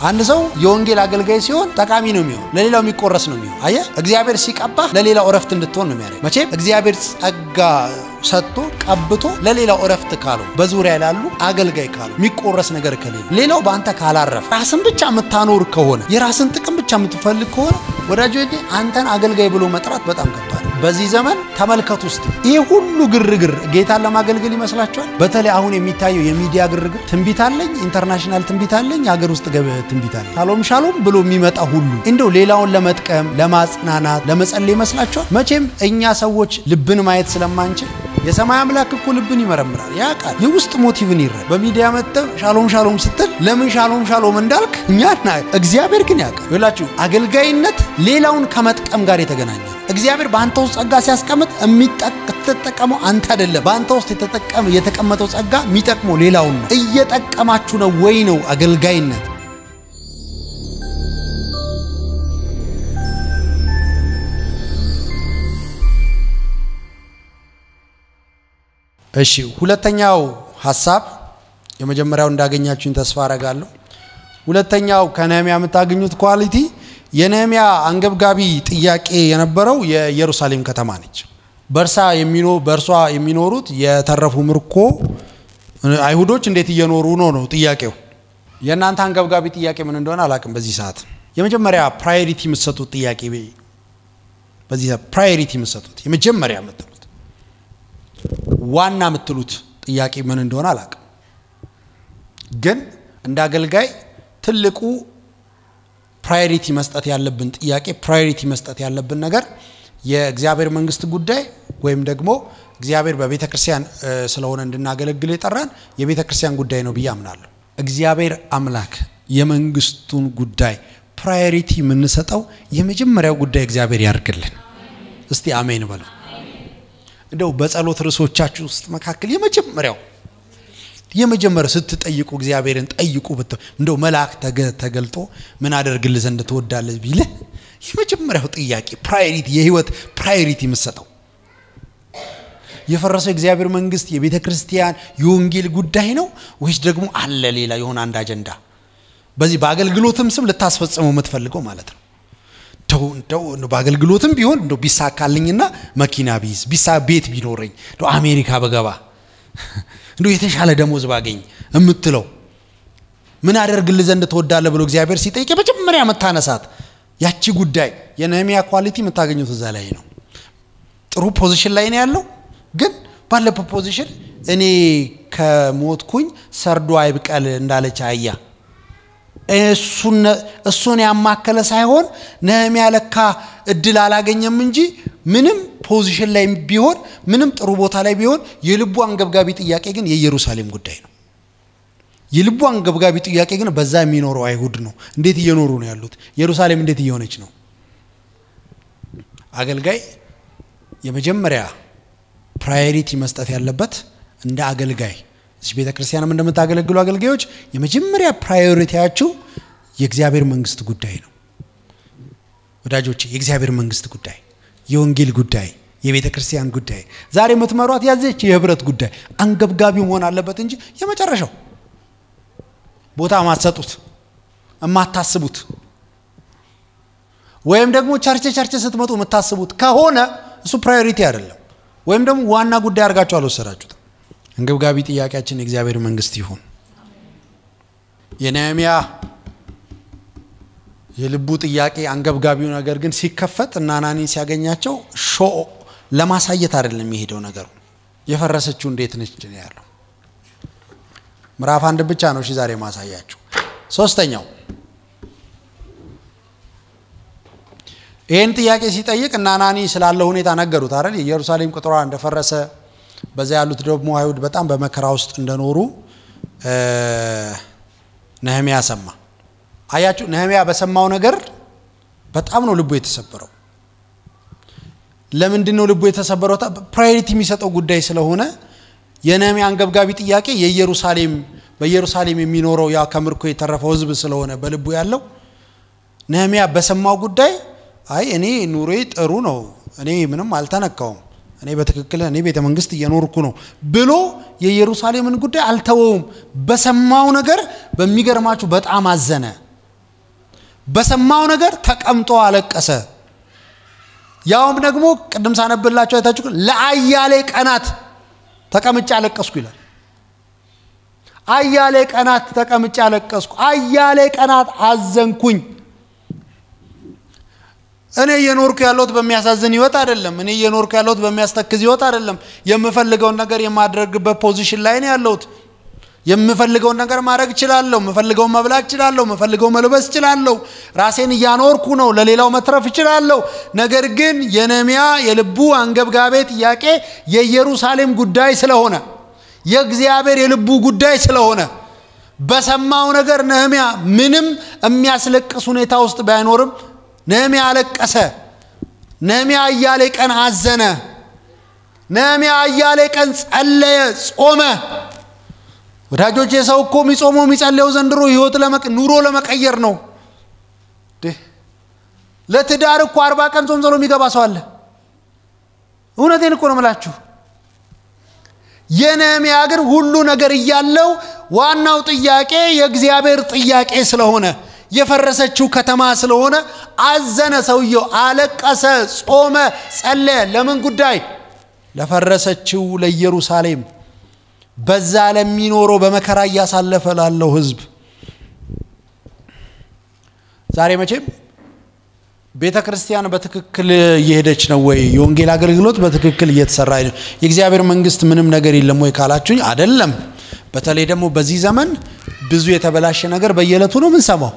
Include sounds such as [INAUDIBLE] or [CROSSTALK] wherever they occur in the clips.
አንድ ሰው የወንጌል አገልጋይ ሲሆን ጠቃሚ ነው የሚሆን፣ ለሌላው የሚቆረስ ነው የሚሆን። አየህ፣ እግዚአብሔር ሲቀባህ ለሌላው እረፍት እንድትሆን ነው የሚያደርግ። መቼም እግዚአብሔር ጸጋ ሰጥቶ ቀብቶ ለሌላው እረፍት ካለው በዙሪያ ላሉ አገልጋይ ካለው የሚቆረስ ነገር ከሌለ ሌላው በአንተ ካላረፍ ራስን ብቻ የምታኖር ከሆነ የራስን ጥቅም ብቻ የምትፈልግ ከሆነ ወዳጆ አንተን አገልጋይ ብሎ መጥራት በጣም ከባድ። በዚህ ዘመን ተመልከቱ ውስጥ ይህ ሁሉ ግርግር ጌታን ለማገልገል ይመስላችኋል? በተለይ አሁን የሚታየው የሚዲያ ግርግር ትንቢት አለኝ፣ ኢንተርናሽናል ትንቢት አለኝ፣ የሀገር ውስጥ ትንቢት አለኝ፣ ሻሎም ሻሎም ብሎ የሚመጣ ሁሉ እንደው ሌላውን ለመጥቀም ለማጽናናት፣ ለመጸለይ ይመስላችኋል? መቼም እኛ ሰዎች ልብን ማየት ስለማንችል የሰማይ አምላክ እኮ ልብን ይመረምራል፣ ያውቃል፣ የውስጥ ሞቲቭን ይረዳል። በሚዲያ መጥተህ ሻሎም ሻሎም ስትል ለምን ሻሎም ሻሎም እንዳልክ እኛ እግዚአብሔር ግን ያውቃል። ይላችሁ አገልጋይነት ሌላውን ከመጥቀም ጋር የተገናኘ እግዚአብሔር በአንተ ውስጥ ጸጋ ሲያስቀምጥ የምትጠቀመው አንተ አይደለም። በአንተ ውስጥ የተቀመጠው ጸጋ የሚጠቅመው ሌላውን ነው። እየጠቀማችሁ ነው ወይ ነው አገልጋይነት። እሺ፣ ሁለተኛው ሀሳብ የመጀመሪያው እንዳገኛችሁኝ ተስፋ አረጋለሁ። ሁለተኛው ከነህሚያ የምታገኙት quality የነህሚያ አንገብጋቢ ጥያቄ የነበረው የኢየሩሳሌም ከተማ ነች። በእርሷ በእርሷ የሚኖሩት የተረፉ ምርኮ አይሁዶች እንዴት እየኖሩ ነው ነው ጥያቄው። የእናንተ አንገብጋቢ ጥያቄ ምን እንደሆነ አላቅም። በዚህ ሰዓት የመጀመሪያ priority የምትሰጡት ጥያቄ በዚህ priority የምትሰጡት የመጀመሪያ የምትሉት ዋና የምትሉት ጥያቄ ምን እንደሆነ አላቅም። ግን እንደ አገልጋይ ትልቁ priority መስጠት ያለብን ጥያቄ priority መስጠት ያለብን ነገር የእግዚአብሔር መንግስት ጉዳይ ወይም ደግሞ እግዚአብሔር በቤተ ክርስቲያን ስለሆነ እንድናገለግል የጠራን የቤተ ክርስቲያን ጉዳይ ነው ብዬ አምናለሁ። እግዚአብሔር አምላክ የመንግስቱን ጉዳይ priority የምንሰጠው የመጀመሪያው ጉዳይ እግዚአብሔር ያርግልን። እስቲ አሜን በሉ። እንደው በጸሎት ርዕሶቻችሁ ውስጥ መካከል የመጀመሪያው የመጀመሪያው ስትጠይቁ እግዚአብሔርን ጠይቁ ብት እንደው መልአክ ተገልጦ ምን አደርግልህ ዘንድ ትወዳለህ ቢልህ የመጀመሪያው ጥያቄ priority የህይወት priority የምትሰጠው የፈረሰው የእግዚአብሔር መንግስት የቤተ ክርስቲያን የወንጌል ጉዳይ ነው ወይስ ደግሞ አለ ሌላ የሆነ አንድ አጀንዳ በዚህ በአገልግሎትም ስም ልታስፈጽመው የምትፈልገው ማለት ነው። እንደው በአገልግሎትም ቢሆን እንደው ቢሳካልኝና መኪና ቢይዝ ቢሳ ቤት ቢኖረኝ እንደው አሜሪካ በገባ እንደው የተሻለ ደሞዝ ባገኝ የምትለው ምን አደርግልህ ዘንድ ትወዳለህ ብሎ እግዚአብሔር ሲጠይቅ የመጀመሪያ መታነሳት ያቺ ጉዳይ የነህሚያ quality የምታገኙት እዛ ላይ ነው። ጥሩ position ላይ ነው ያለው። ግን ባለበት position እኔ ከሞትኩኝ ሰርዶ አይብቀል እንዳለች አህያ እሱን ያማከለ ሳይሆን ነህሚያ ለካ እድል አላገኘም እንጂ ምንም position ላይ ቢሆን ምንም ጥሩ ቦታ ላይ ቢሆን የልቡ አንገብጋቢ ጥያቄ ግን የኢየሩሳሌም ጉዳይ ነው። የልቡ አንገብጋቢ ጥያቄ ግን በዛ የሚኖረው አይሁድ ነው። እንዴት እየኖሩ ነው ያሉት? ኢየሩሳሌም እንዴት እየሆነች ነው? አገልጋይ የመጀመሪያ priority መስጠት ያለበት እንደ አገልጋይ እዚህ ቤተ ክርስቲያንም እንደምታገለግሉ አገልጋዮች የመጀመሪያ priority ያችሁ የእግዚአብሔር መንግስት ጉዳይ ነው። ወዳጆቼ የእግዚአብሔር መንግስት ጉዳይ፣ የወንጌል ጉዳይ፣ የቤተ ክርስቲያን ጉዳይ፣ ዛሬ የምትመሯት ያቺ የህብረት ጉዳይ አንገብጋቢ መሆን አለበት እንጂ የመጨረሻው ቦታ ማትሰጡት የማታስቡት ወይም ደግሞ church church ስትመጡ የምታስቡት ከሆነ እሱ priority አይደለም፣ ወይም ደግሞ ዋና ጉዳይ አድርጋችሁ አልወሰዳችሁትም። አንገብጋቢ ጥያቄያችን የእግዚአብሔር መንግስት ይሁን። የነህሚያ የልቡ ጥያቄ አንገብጋቢው ነገር ግን ሲከፈት እነ አናኒ ሲያገኛቸው show ለማሳየት አይደለም የሄደው ነገሩ። የፈረሰችው እንዴት ነች ነው ያለው። ምዕራፍ አንድ ብቻ ነው እሺ ዛሬ ማሳያችሁ። ሶስተኛው ይህን ጥያቄ ሲጠይቅ እና ናኒ ስላለው ሁኔታ ነገሩት አይደል? የኢየሩሳሌም ቅጥሯ እንደፈረሰ በዛ ያሉት ደግሞ አይሁድ በጣም በመከራ ውስጥ እንደኖሩ ነህሚያ ሰማ። አያችሁ፣ ነህሚያ በሰማው ነገር በጣም ነው ልቡ የተሰበረው። ለምንድን ነው ልቡ የተሰበረው? priority የሚሰጠው ጉዳይ ስለሆነ የነህሚያ አንገብጋቢ ጥያቄ የኢየሩሳሌም በኢየሩሳሌም የሚኖረው ያ ከምርኮ የተረፈው ሕዝብ ስለሆነ በልቡ ያለው ነህሚያ በሰማው ጉዳይ አይ እኔ ኑሬ ጥሩ ነው፣ እኔ ምንም አልተነካውም፣ እኔ በትክክል እኔ ቤተ መንግስት እየኖርኩ ነው ብሎ የኢየሩሳሌምን ጉዳይ አልተወውም። በሰማው ነገር በሚገርማችሁ በጣም አዘነ። በሰማው ነገር ተቀምጦ አለቀሰ። ያውም ደግሞ ቅድም ሳነብላቸው አይታችሁ ለአያሌ ቀናት ተቀምጬ አለቀስኩ ይላል። አያሌ ቀናት ተቀምጬ አለቀስኩ፣ አያሌ ቀናት አዘንኩኝ። እኔ እየኖርኩ ያለሁት በሚያሳዝን ህይወት አይደለም። እኔ እየኖርኩ ያለሁት በሚያስተክዝ ህይወት አይደለም። የምፈልገውን ነገር የማድረግበት ፖዚሽን ላይ ነው ያለሁት። የምፈልገውን ነገር ማድረግ እችላለሁ። የምፈልገውን መብላት እችላለሁ። የምፈልገውን መልበስ እችላለሁ። ራሴን እያኖርኩ ነው። ለሌላው መትረፍ እችላለሁ። ነገር ግን የነህምያ የልቡ አንገብጋቤ ጥያቄ የኢየሩሳሌም ጉዳይ ስለሆነ የእግዚአብሔር የልቡ ጉዳይ ስለሆነ በሰማው ነገር ነህምያ ምንም የሚያስለቅስ ሁኔታ ውስጥ ባይኖርም ነህምያ አለቀሰ። ነህምያ አያሌ ቀን አዘነ። ነህምያ አያሌ ቀን ጸለየ፣ ጾመ። ወዳጆች የሰው እኮ የሚጾመው የሚጸለየው ዘንድሮ ህይወት ኑሮ ለመቀየር ነው። ለትዳር እኮ አርባ ቀን ጾም ጸሎ የሚገባ ሰው አለ። እውነቴን እኮ ነው ምላችሁ። የነህምያ ግን ሁሉ ነገር እያለው ዋናው ጥያቄ የእግዚአብሔር ጥያቄ ስለሆነ የፈረሰችው ከተማ ስለሆነ አዘነ። ሰውየው አለቀሰ፣ ጾመ፣ ጸለየ። ለምን ጉዳይ? ለፈረሰችው ለኢየሩሳሌም በዛ ለሚኖረው በመከራ እያሳለፈ ላለው ህዝብ። ዛሬ መቼም ቤተ ክርስቲያን በትክክል እየሄደች ነው ወይ? የወንጌል አገልግሎት በትክክል እየተሰራ ነው? የእግዚአብሔር መንግስት ምንም ነገር የለም ወይ ካላችሁኝ፣ አይደለም። በተለይ ደግሞ በዚህ ዘመን ብዙ የተበላሸ ነገር በየዕለቱ ነው የምንሰማው።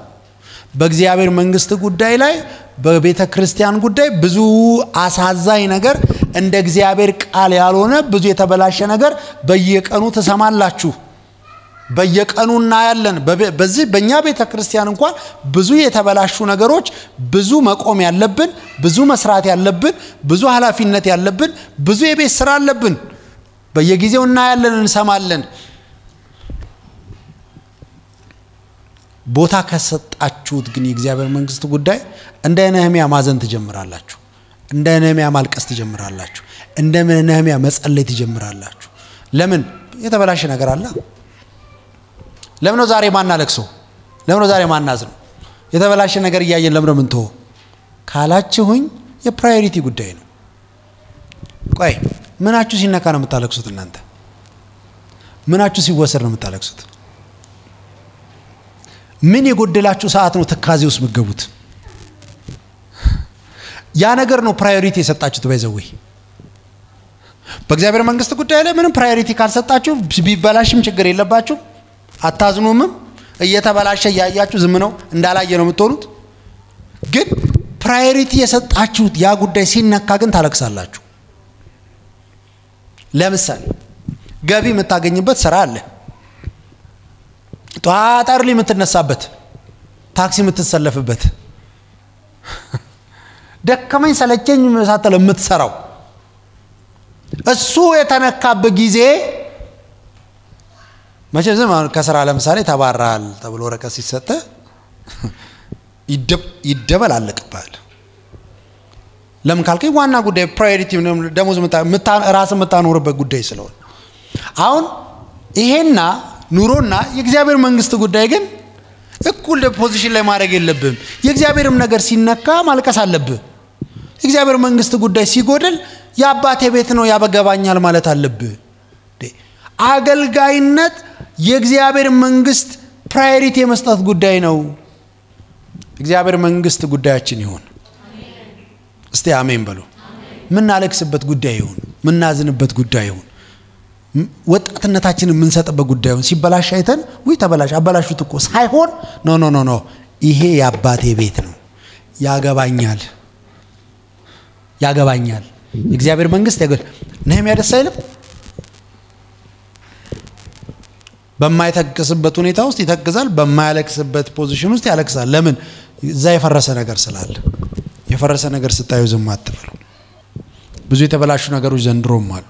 በእግዚአብሔር መንግስት ጉዳይ ላይ በቤተ ክርስቲያን ጉዳይ ብዙ አሳዛኝ ነገር እንደ እግዚአብሔር ቃል ያልሆነ ብዙ የተበላሸ ነገር በየቀኑ ትሰማላችሁ። በየቀኑ እናያለን። በዚህ በእኛ ቤተ ክርስቲያን እንኳን ብዙ የተበላሹ ነገሮች፣ ብዙ መቆም ያለብን፣ ብዙ መስራት ያለብን፣ ብዙ ኃላፊነት ያለብን፣ ብዙ የቤት ስራ አለብን። በየጊዜው እናያለን፣ እንሰማለን። ቦታ ከሰጣችሁት ግን የእግዚአብሔር መንግስት ጉዳይ እንደ ነህሚያ ማዘን ትጀምራላችሁ። እንደ ነህሚያ ማልቀስ ትጀምራላችሁ። እንደ ነህሚያ መጸለይ ትጀምራላችሁ። ለምን? የተበላሸ ነገር አለ። ለምን ነው ዛሬ ማናለቅሰው? ለምን ነው ዛሬ ማናዝነው? የተበላሸ ነገር እያየን ለምን ነው የምንተወው ካላችሁኝ የፕራዮሪቲ ጉዳይ ነው። ቆይ ምናችሁ ሲነካ ነው የምታለቅሱት? እናንተ ምናችሁ ሲወሰድ ነው የምታለቅሱት? ምን የጎደላችሁ ሰዓት ነው ትካዜ ውስጥ የምትገቡት? ያ ነገር ነው priority የሰጣችሁት። by the way በእግዚአብሔር መንግስት ጉዳይ ላይ ምንም priority ካልሰጣችሁ ቢበላሽም ችግር የለባችሁም፣ አታዝኑምም። እየተበላሸ እያያችሁ ዝም ነው እንዳላየ ነው የምትሆኑት። ግን priority የሰጣችሁት ያ ጉዳይ ሲነካ ግን ታለቅሳላችሁ። ለምሳሌ ገቢ የምታገኝበት ስራ አለ ጠዋት አርሊ የምትነሳበት ታክሲ የምትሰለፍበት ደከመኝ ሰለቸኝ ሳትል የምትሰራው እሱ የተነካበት ጊዜ መቼ ዝም ከስራ ለምሳሌ ተባራል ተብሎ ወረቀት ሲሰጠ ይደበላለቅብሃል። ለምን ካልከኝ ዋና ጉዳይ priority ደሞዝ ራስ የምታኖርበት ጉዳይ ስለሆነ አሁን ይሄና ኑሮና የእግዚአብሔር መንግስት ጉዳይ ግን እኩል position ላይ ማድረግ የለብም። የእግዚአብሔርም ነገር ሲነካ ማልቀስ አለብህ። የእግዚአብሔር መንግስት ጉዳይ ሲጎድል የአባቴ ቤት ነው ያበገባኛል ማለት አለብህ። አገልጋይነት የእግዚአብሔር መንግስት priority የመስጠት ጉዳይ ነው። እግዚአብሔር መንግስት ጉዳያችን ይሁን። እስቲ አሜን በሉ። ምናለቅስበት ጉዳይ ይሁን፣ ምናዝንበት ጉዳይ ይሁን ወጣትነታችንን የምንሰጥበት ጉዳዩን ሲበላሽ አይተን ውይ ተበላሽ አበላሹት እኮ ሳይሆን ኖ ኖ ኖ ኖ ይሄ የአባቴ ቤት ነው። ያገባኛል። ያገባኛል። የእግዚአብሔር መንግስት ያገ ነህምያ ደስ አይልም? በማይተክስበት ሁኔታ ውስጥ ይተክዛል በማያለቅስበት ፖዚሽን ውስጥ ያለቅሳል። ለምን? እዛ የፈረሰ ነገር ስላለ። የፈረሰ ነገር ስታዩ ዝም አትበሉ። ብዙ የተበላሹ ነገሮች ዘንድሮም አሉ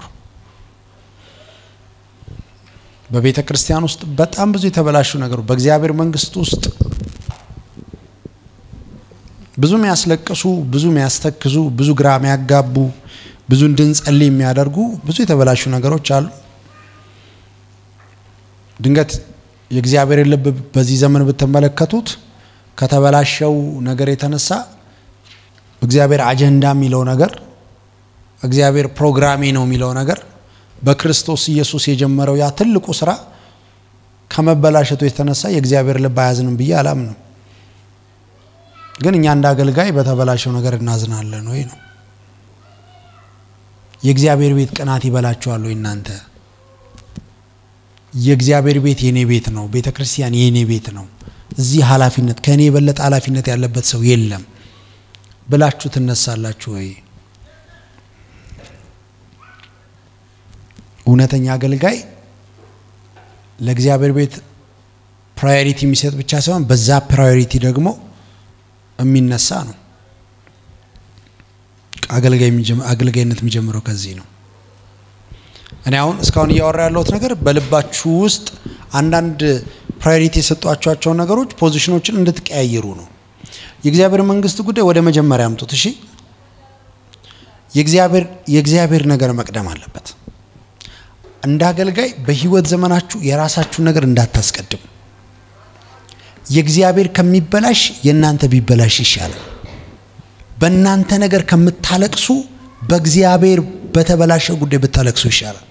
በቤተ ክርስቲያን ውስጥ በጣም ብዙ የተበላሹ ነገሮች በእግዚአብሔር መንግስት ውስጥ ብዙ የሚያስለቅሱ ብዙ የሚያስተክዙ ብዙ ግራ የሚያጋቡ ብዙ እንድንጸልይ የሚያደርጉ ብዙ የተበላሹ ነገሮች አሉ። ድንገት የእግዚአብሔር ልብ በዚህ ዘመን ብትመለከቱት ከተበላሸው ነገር የተነሳ እግዚአብሔር አጀንዳ የሚለው ነገር እግዚአብሔር ፕሮግራሜ ነው የሚለው ነገር በክርስቶስ ኢየሱስ የጀመረው ያ ትልቁ ስራ ከመበላሸቱ የተነሳ የእግዚአብሔር ልብ አያዝንም ብዬ አላምንም። ግን እኛ እንደ አገልጋይ በተበላሸው ነገር እናዝናለን ወይ ነው። የእግዚአብሔር ቤት ቅናት ይበላችኋል ወይ እናንተ? የእግዚአብሔር ቤት የኔ ቤት ነው፣ ቤተ ክርስቲያን የኔ ቤት ነው፣ እዚህ ኃላፊነት ከእኔ የበለጠ ኃላፊነት ያለበት ሰው የለም ብላችሁ ትነሳላችሁ ወይ? እውነተኛ አገልጋይ ለእግዚአብሔር ቤት priority የሚሰጥ ብቻ ሳይሆን በዛ priority ደግሞ የሚነሳ ነው። አገልጋይነት የሚጀምረው ከዚህ ነው። እኔ አሁን እስካሁን እያወራ ያለሁት ነገር በልባችሁ ውስጥ አንዳንድ priority የሰጧቸዋቸውን ነገሮች position ኦችን እንድትቀያየሩ ነው። የእግዚአብሔር መንግስት ጉዳይ ወደ መጀመሪያ አምጡት። እሺ፣ የእግዚአብሔር ነገር መቅደም አለበት። እንደ አገልጋይ በህይወት ዘመናችሁ የራሳችሁን ነገር እንዳታስቀድሙ። የእግዚአብሔር ከሚበላሽ የእናንተ ቢበላሽ ይሻላል። በእናንተ ነገር ከምታለቅሱ በእግዚአብሔር በተበላሸ ጉዳይ ብታለቅሱ ይሻላል።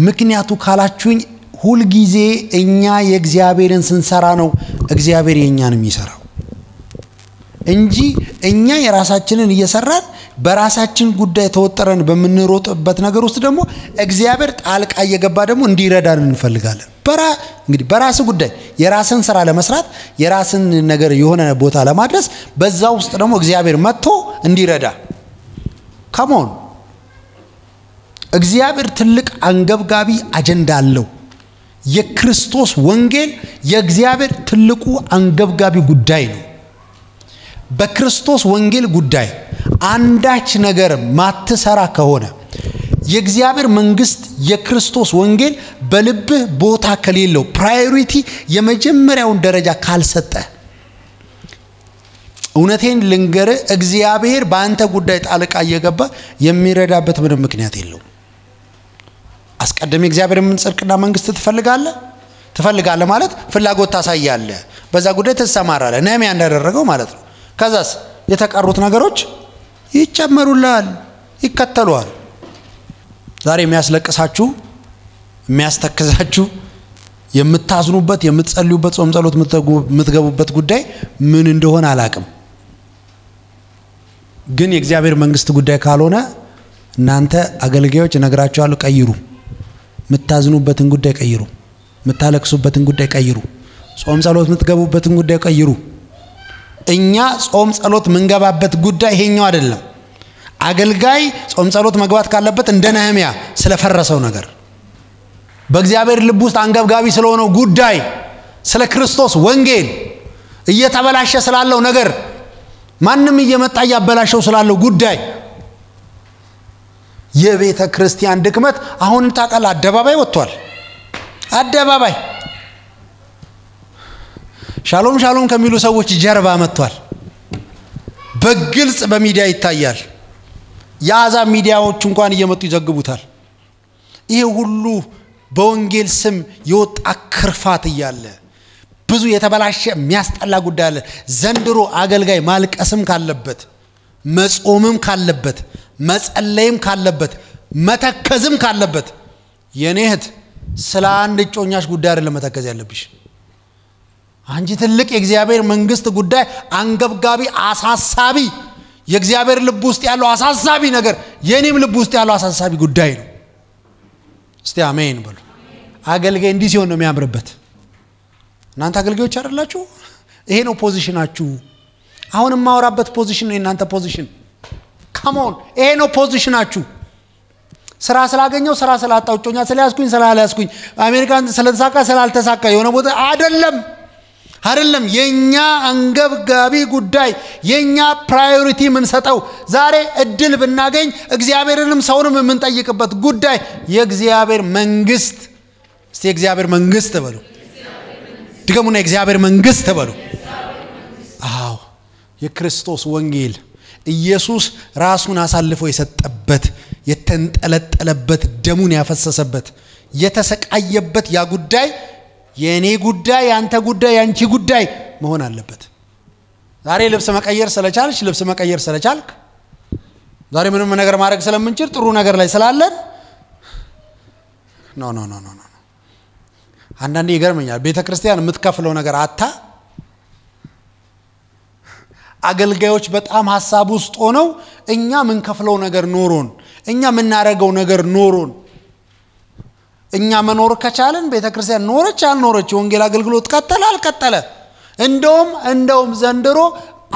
ምክንያቱ ካላችሁኝ ሁልጊዜ እኛ የእግዚአብሔርን ስንሰራ ነው እግዚአብሔር የእኛን የሚሰራው እንጂ እኛ የራሳችንን እየሰራን በራሳችን ጉዳይ ተወጠረን በምንሮጥበት ነገር ውስጥ ደግሞ እግዚአብሔር ጣልቃ እየገባ ደግሞ እንዲረዳን እንፈልጋለን። በራ እንግዲህ በራስ ጉዳይ የራስን ስራ ለመስራት የራስን ነገር የሆነ ቦታ ለማድረስ በዛ ውስጥ ደግሞ እግዚአብሔር መጥቶ እንዲረዳ ከመሆን እግዚአብሔር ትልቅ አንገብጋቢ አጀንዳ አለው። የክርስቶስ ወንጌል የእግዚአብሔር ትልቁ አንገብጋቢ ጉዳይ ነው። በክርስቶስ ወንጌል ጉዳይ አንዳች ነገር ማትሰራ ከሆነ የእግዚአብሔር መንግስት የክርስቶስ ወንጌል በልብህ ቦታ ከሌለው ፕራዮሪቲ የመጀመሪያውን ደረጃ ካልሰጠ እውነቴን ልንገርህ፣ እግዚአብሔር በአንተ ጉዳይ ጣልቃ እየገባ የሚረዳበት ምንም ምክንያት የለውም። አስቀድሜ እግዚአብሔር ምን ጽድቅና መንግስት ትፈልጋለህ ትፈልጋለህ ማለት ፍላጎት ታሳያለህ፣ በዛ ጉዳይ ትሰማራለህ። ነህምያ እንዳደረገው ማለት ነው። ከዛስ የተቀሩት ነገሮች ይጨመሩልሃል፣ ይከተሉሃል። ዛሬ የሚያስለቅሳችሁ የሚያስተክዛችሁ የምታዝኑበት የምትጸልዩበት ጾም ጸሎት የምትገቡበት ጉዳይ ምን እንደሆነ አላቅም። ግን የእግዚአብሔር መንግስት ጉዳይ ካልሆነ እናንተ አገልጋዮች እነግራችኋለሁ፣ ቀይሩ። የምታዝኑበትን ጉዳይ ቀይሩ። የምታለቅሱበትን ጉዳይ ቀይሩ። ጾም ጸሎት የምትገቡበትን ጉዳይ ቀይሩ። እኛ ጾም ጸሎት ምንገባበት ጉዳይ ይሄኛው አይደለም። አገልጋይ ጾም ጸሎት መግባት ካለበት እንደ ነህምያ ስለፈረሰው ነገር በእግዚአብሔር ልብ ውስጥ አንገብጋቢ ስለሆነው ጉዳይ ስለ ክርስቶስ ወንጌል እየተበላሸ ስላለው ነገር ማንም እየመጣ እያበላሸው ስላለው ጉዳይ የቤተ ክርስቲያን ድክመት አሁን ታውቃለህ፣ አደባባይ ወጥቷል። አደባባይ ሻሎም ሻሎም ከሚሉ ሰዎች ጀርባ መጥቷል። በግልጽ በሚዲያ ይታያል። የአሕዛብ ሚዲያዎች እንኳን እየመጡ ይዘግቡታል። ይሄ ሁሉ በወንጌል ስም የወጣ ክርፋት እያለ ብዙ የተበላሸ የሚያስጠላ ጉዳይ አለ። ዘንድሮ አገልጋይ ማልቀስም ካለበት መጾምም ካለበት መጸለይም ካለበት መተከዝም ካለበት የኔ እህት ስለ አንድ እጮኛሽ ጉዳይ አይደለም መተከዝ ያለብሽ። አንቺ ትልቅ የእግዚአብሔር መንግስት ጉዳይ አንገብጋቢ፣ አሳሳቢ የእግዚአብሔር ልብ ውስጥ ያለው አሳሳቢ ነገር የእኔም ልብ ውስጥ ያለው አሳሳቢ ጉዳይ ነው። እስቲ አሜን በሉ። አገልጋይ እንዲህ ሲሆን ነው የሚያምርበት። እናንተ አገልጋዮች አይደላችሁ? ይሄ ነው position ኣችሁ። አሁን የማወራበት position ነው የእናንተ position። come on ይሄ ነው position ኣችሁ። ስራ ስላገኘው ስራ ስላጣው እጮኛ ስለያዝኩኝ ስላልያዝኩኝ አሜሪካን ስለተሳካ ስላልተሳካ የሆነ ቦታ አይደለም አይደለም። የኛ አንገብጋቢ ጉዳይ የኛ priority የምንሰጠው ዛሬ እድል ብናገኝ እግዚአብሔርንም ሰውንም የምንጠይቅበት ጉዳይ የእግዚአብሔር መንግስት። እስቲ የእግዚአብሔር መንግስት በሉ፣ ድገሙና የእግዚአብሔር መንግስት በሉ። አዎ የክርስቶስ ወንጌል ኢየሱስ ራሱን አሳልፎ የሰጠበት የተንጠለጠለበት ደሙን ያፈሰሰበት የተሰቃየበት ያ ጉዳይ የእኔ ጉዳይ የአንተ ጉዳይ የአንቺ ጉዳይ መሆን አለበት። ዛሬ ልብስ መቀየር ስለቻልሽ ልብስ መቀየር ስለቻልክ ዛሬ ምንም ነገር ማድረግ ስለምንችል ጥሩ ነገር ላይ ስላለን no no no no አንዳንዴ ይገርመኛል። ቤተ ክርስቲያን የምትከፍለው ነገር አታ አገልጋዮች በጣም ሀሳብ ውስጥ ሆነው እኛ የምንከፍለው ነገር ኖሮን እኛ የምናደርገው ነገር ኖሮን እኛ መኖር ከቻለን ቤተ ክርስቲያን ኖረች አልኖረች የወንጌል አገልግሎት ቀጠለ አልቀጠለ እንደውም እንደውም ዘንድሮ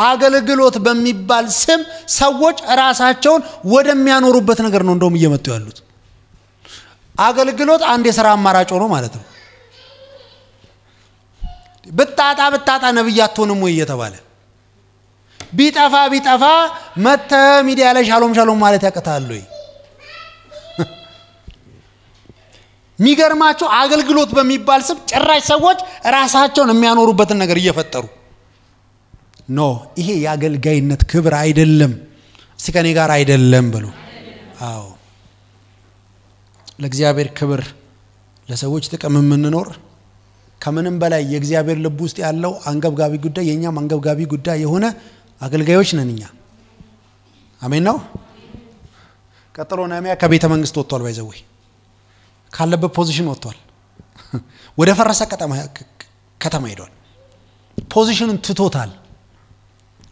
አገልግሎት በሚባል ስም ሰዎች ራሳቸውን ወደሚያኖሩበት ነገር ነው እንደውም እየመጡ ያሉት። አገልግሎት አንድ የሥራ አማራጭ ሆኖ ማለት ነው። ብታጣ ብታጣ ነብይ አትሆንም ወይ እየተባለ ቢጠፋ ቢጠፋ መተ ሚዲያ ላይ ሻሎም ሻሎም ማለት ያቅታል ወይ? የሚገርማቸው አገልግሎት በሚባል ስም ጭራሽ ሰዎች ራሳቸውን የሚያኖሩበትን ነገር እየፈጠሩ no፣ ይሄ የአገልጋይነት ክብር አይደለም። እስቲ ከኔ ጋር አይደለም ብሎ አዎ፣ ለእግዚአብሔር ክብር ለሰዎች ጥቅም የምንኖር ከምንም በላይ የእግዚአብሔር ልብ ውስጥ ያለው አንገብጋቢ ጉዳይ የእኛም አንገብጋቢ ጉዳይ የሆነ አገልጋዮች ነን እኛ። አሜን ነው። ቀጥሎ ነህምያ ከቤተ መንግስት ወጥቷል። by the way ካለበት position ወጥቷል። [LAUGHS] ወደ ፈረሰ ከተማ ሄዷል። position ኑን ትቶታል።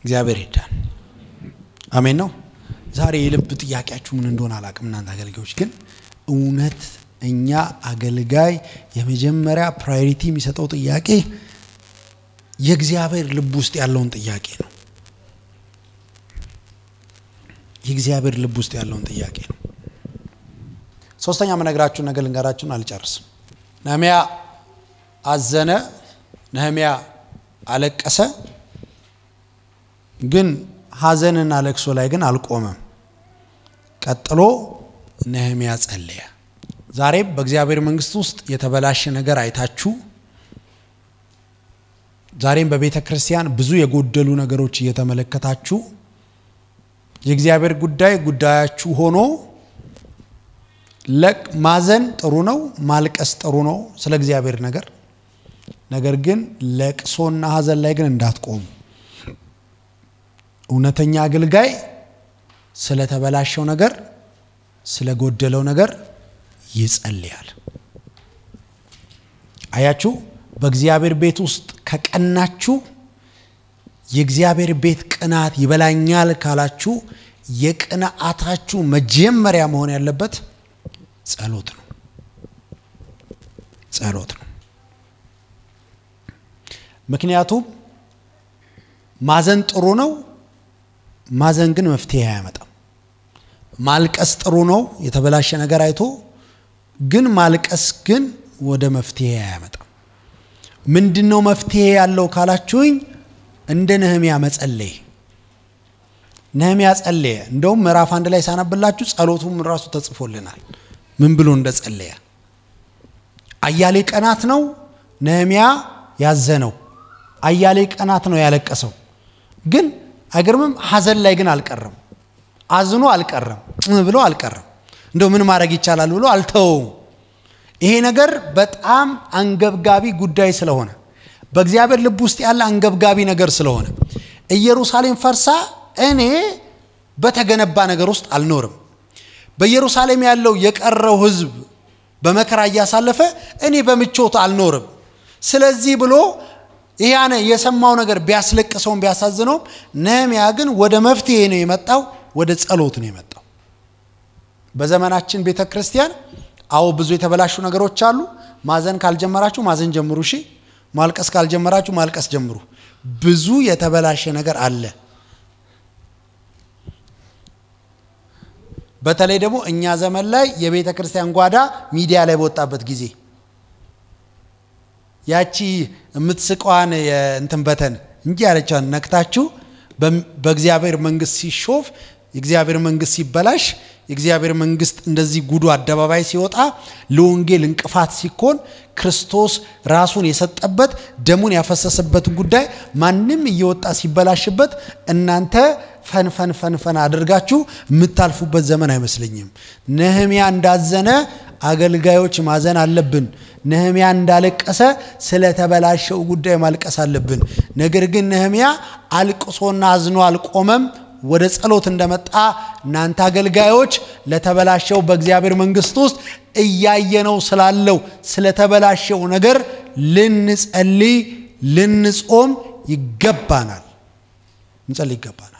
እግዚአብሔር ይዳን። አሜን ነው። ዛሬ የልብ ጥያቄያችሁ ምን እንደሆነ አላቅም። እናንተ አገልጋዮች ግን እውነት እኛ አገልጋይ የመጀመሪያ ፕራዮሪቲ የሚሰጠው ጥያቄ የእግዚአብሔር ልብ ውስጥ ያለውን ጥያቄ ነው። የእግዚአብሔር ልብ ውስጥ ያለውን ጥያቄ ነው። ሶስተኛ መነግራችሁን ነገር ልንገራችሁን አልጨርስም። ነህምያ አዘነ፣ ነህምያ አለቀሰ። ግን ሐዘንና ለቅሶ ላይ ግን አልቆመም። ቀጥሎ ነህምያ ጸለየ። ዛሬም በእግዚአብሔር መንግስት ውስጥ የተበላሸ ነገር አይታችሁ ዛሬም በቤተ ክርስቲያን ብዙ የጎደሉ ነገሮች እየተመለከታችሁ የእግዚአብሔር ጉዳይ ጉዳያችሁ ሆኖ ማዘን ጥሩ ነው፣ ማልቀስ ጥሩ ነው ስለ እግዚአብሔር ነገር። ነገር ግን ለቅሶና ሐዘን ላይ ግን እንዳትቆሙ። እውነተኛ አገልጋይ ስለተበላሸው ነገር ስለጎደለው ነገር ይጸልያል። አያችሁ፣ በእግዚአብሔር ቤት ውስጥ ከቀናችሁ የእግዚአብሔር ቤት ቅናት ይበላኛል ካላችሁ የቅንዓታችሁ መጀመሪያ መሆን ያለበት ጸሎት ነው። ጸሎት ነው። ምክንያቱም ማዘን ጥሩ ነው። ማዘን ግን መፍትሄ አያመጣም። ማልቀስ ጥሩ ነው፣ የተበላሸ ነገር አይቶ ግን ማልቀስ ግን ወደ መፍትሄ አያመጣም። ምንድን ነው መፍትሄ ያለው ካላችሁኝ እንደ ነህምያ መጸለይ። ነህምያ ጸለየ። እንደውም ምዕራፍ አንድ ላይ ሳነብላችሁ ጸሎቱም ራሱ ተጽፎልናል። ምን ብሎ እንደ ጸለየ አያሌ ቀናት ነው ነህምያ ያዘነው፣ አያሌ ቀናት ነው ያለቀሰው። ግን አይገርምም? ሐዘን ላይ ግን አልቀረም። አዝኖ አልቀረም ብሎ አልቀረም። እንደው ምን ማድረግ ይቻላል ብሎ አልተወውም። ይሄ ነገር በጣም አንገብጋቢ ጉዳይ ስለሆነ በእግዚአብሔር ልብ ውስጥ ያለ አንገብጋቢ ነገር ስለሆነ ኢየሩሳሌም ፈርሳ እኔ በተገነባ ነገር ውስጥ አልኖርም። በኢየሩሳሌም ያለው የቀረው ሕዝብ በመከራ እያሳለፈ እኔ በምቾት አልኖርም። ስለዚህ ብሎ ያነ የሰማው ነገር ቢያስለቅሰውም ቢያሳዝነውም፣ ነህምያ ግን ወደ መፍትሄ ነው የመጣው፣ ወደ ጸሎት ነው የመጣው። በዘመናችን ቤተ ክርስቲያን አዎ ብዙ የተበላሹ ነገሮች አሉ። ማዘን ካልጀመራችሁ ማዘን ጀምሩ። እሺ፣ ማልቀስ ካልጀመራችሁ ማልቀስ ጀምሩ። ብዙ የተበላሸ ነገር አለ። በተለይ ደግሞ እኛ ዘመን ላይ የቤተ ክርስቲያን ጓዳ ሚዲያ ላይ በወጣበት ጊዜ ያቺ የምትስቀዋን የእንትን በተን እንጂ ያለቻን ነክታችሁ በእግዚአብሔር መንግስት ሲሾፍ የእግዚአብሔር መንግስት ሲበላሽ የእግዚአብሔር መንግስት እንደዚህ ጉዱ አደባባይ ሲወጣ ለወንጌል እንቅፋት ሲኮን ክርስቶስ ራሱን የሰጠበት ደሙን ያፈሰሰበትን ጉዳይ ማንም እየወጣ ሲበላሽበት እናንተ ፈንፈን ፈንፈን አድርጋችሁ የምታልፉበት ዘመን አይመስለኝም። ነህምያ እንዳዘነ አገልጋዮች ማዘን አለብን። ነህሚያ እንዳለቀሰ ስለተበላሸው ጉዳይ ማልቀስ አለብን። ነገር ግን ነህሚያ አልቅሶና አዝኖ አልቆመም። ወደ ጸሎት እንደመጣ እናንተ አገልጋዮች ለተበላሸው በእግዚአብሔር መንግሥት ውስጥ እያየነው ስላለው ስለተበላሸው ነገር ልንጸልይ ልንጾም ይገባናል። እንጸልይ ይገባናል።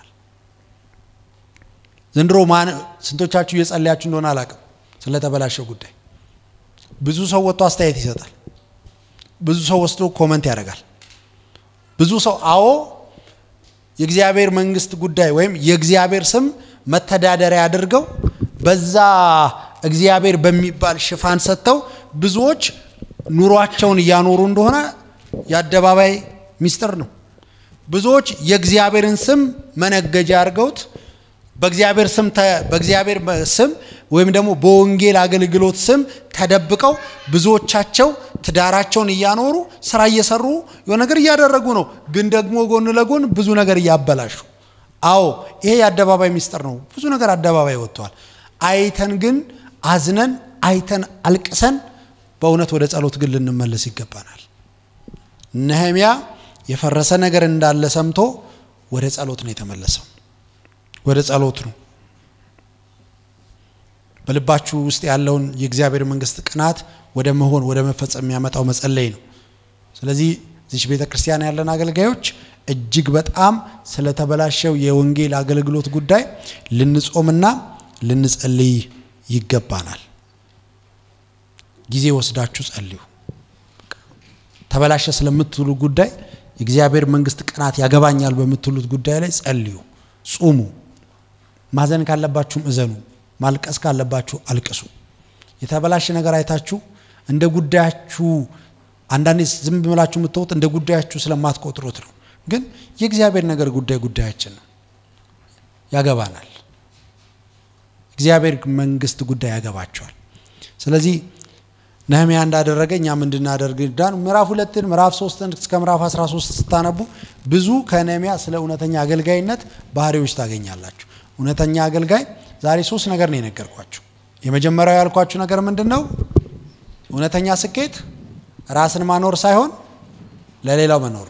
ዘንድሮ ማን ስንቶቻችሁ እየጸለያችሁ እንደሆነ አላቅም። ስለተበላሸው ጉዳይ ብዙ ሰው ወጥቶ አስተያየት ይሰጣል። ብዙ ሰው ወስዶ comment ያደርጋል። ብዙ ሰው አዎ የእግዚአብሔር መንግስት ጉዳይ ወይም የእግዚአብሔር ስም መተዳደሪያ አድርገው በዛ እግዚአብሔር በሚባል ሽፋን ሰጥተው ብዙዎች ኑሯቸውን እያኖሩ እንደሆነ የአደባባይ ሚስጥር ነው። ብዙዎች የእግዚአብሔርን ስም መነገጃ አድርገውት በእግዚአብሔር ስም በእግዚአብሔር ስም ወይም ደግሞ በወንጌል አገልግሎት ስም ተደብቀው ብዙዎቻቸው ትዳራቸውን እያኖሩ ስራ እየሰሩ የሆነ ነገር እያደረጉ ነው። ግን ደግሞ ጎን ለጎን ብዙ ነገር እያበላሹ። አዎ ይሄ የአደባባይ ሚስጥር ነው። ብዙ ነገር አደባባይ ወጥተዋል። አይተን ግን አዝነን አይተን አልቅሰን በእውነት ወደ ጸሎት ግን ልንመለስ ይገባናል። ነህሚያ የፈረሰ ነገር እንዳለ ሰምቶ ወደ ጸሎት ነው የተመለሰው። ወደ ጸሎት ነው። በልባችሁ ውስጥ ያለውን የእግዚአብሔር መንግስት ቅናት ወደ መሆን ወደ መፈጸም የሚያመጣው መጸለይ ነው። ስለዚህ እዚች ቤተ ክርስቲያን ያለን አገልጋዮች እጅግ በጣም ስለተበላሸው የወንጌል አገልግሎት ጉዳይ ልንጾምና ልንጸልይ ይገባናል። ጊዜ ወስዳችሁ ጸልዩ። ተበላሸ ስለምትሉ ጉዳይ የእግዚአብሔር መንግስት ቅናት ያገባኛል በምትሉት ጉዳይ ላይ ጸልዩ፣ ጹሙ። ማዘን ካለባችሁም እዘኑ፣ ማልቀስ ካለባችሁ አልቅሱ። የተበላሸ ነገር አይታችሁ እንደ ጉዳያችሁ አንዳንዴ ዝም ብላችሁ የምትወጥ እንደ ጉዳያችሁ ስለማትቆጥሩት ነው። ግን የእግዚአብሔር ነገር ጉዳይ ጉዳያችን ነው፣ ያገባናል። እግዚአብሔር መንግስት ጉዳይ ያገባቸዋል። ስለዚህ ነህሚያ እንዳደረገ እኛም እንድናደርግ ዳን ምዕራፍ ሁለትን ምዕራፍ ሶስትን እስከ ምዕራፍ 13 ስታነቡ ብዙ ከነህሚያ ስለ እውነተኛ አገልጋይነት ባህሪዎች ታገኛላችሁ። እውነተኛ አገልጋይ ዛሬ ሶስት ነገር ነው የነገርኳችሁ። የመጀመሪያው ያልኳችሁ ነገር ምንድን ነው? እውነተኛ ስኬት ራስን ማኖር ሳይሆን ለሌላው መኖር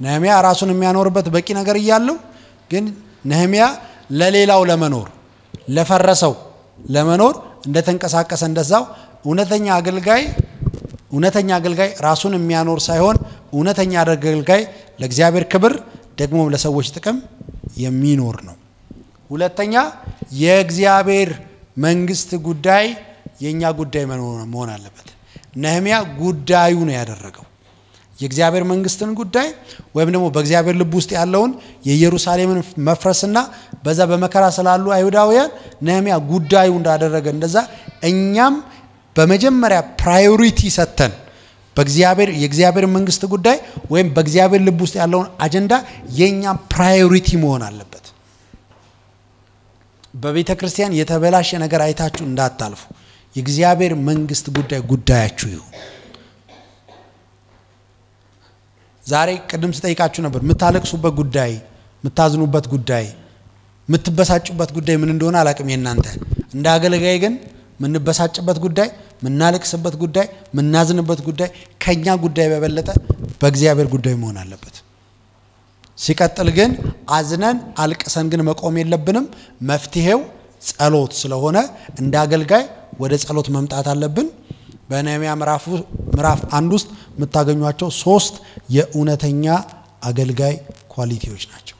ነህሚያ ራሱን የሚያኖርበት በቂ ነገር እያለው ግን ነህሚያ ለሌላው ለመኖር ለፈረሰው ለመኖር እንደተንቀሳቀሰ እንደዛው እውነተኛ አገልጋይ እውነተኛ አገልጋይ ራሱን የሚያኖር ሳይሆን እውነተኛ አገልጋይ ለእግዚአብሔር ክብር ደግሞ ለሰዎች ጥቅም የሚኖር ነው። ሁለተኛ የእግዚአብሔር መንግስት ጉዳይ የእኛ ጉዳይ መሆን አለበት። ነህሚያ ጉዳዩ ነው ያደረገው የእግዚአብሔር መንግስትን ጉዳይ ወይም ደግሞ በእግዚአብሔር ልብ ውስጥ ያለውን የኢየሩሳሌምን መፍረስና በዛ በመከራ ስላሉ አይሁዳውያን ነህሚያ ጉዳዩ እንዳደረገ እንደዛ እኛም በመጀመሪያ ፕራዮሪቲ ሰጥተን በእግዚአብሔር የእግዚአብሔር መንግስት ጉዳይ ወይም በእግዚአብሔር ልብ ውስጥ ያለውን አጀንዳ የእኛም ፕራዮሪቲ መሆን አለበት። በቤተ ክርስቲያን የተበላሸ ነገር አይታችሁ እንዳታልፉ። የእግዚአብሔር መንግስት ጉዳይ ጉዳያችሁ ይሁን። ዛሬ ቅድም ስጠይቃችሁ ነበር፣ የምታለቅሱበት ጉዳይ፣ የምታዝኑበት ጉዳይ፣ የምትበሳጩበት ጉዳይ ምን እንደሆነ አላቅም። የእናንተ እንደ አገልጋይ ግን የምንበሳጭበት ጉዳይ፣ የምናለቅስበት ጉዳይ፣ የምናዝንበት ጉዳይ ከኛ ጉዳይ በበለጠ በእግዚአብሔር ጉዳይ መሆን አለበት። ሲቀጥል ግን አዝነን አልቅሰን ግን መቆም የለብንም። መፍትሄው ጸሎት ስለሆነ እንደ አገልጋይ ወደ ጸሎት መምጣት አለብን። በነህምያ ምዕራፍ አንድ ውስጥ የምታገኟቸው ሶስት የእውነተኛ አገልጋይ ኳሊቲዎች ናቸው።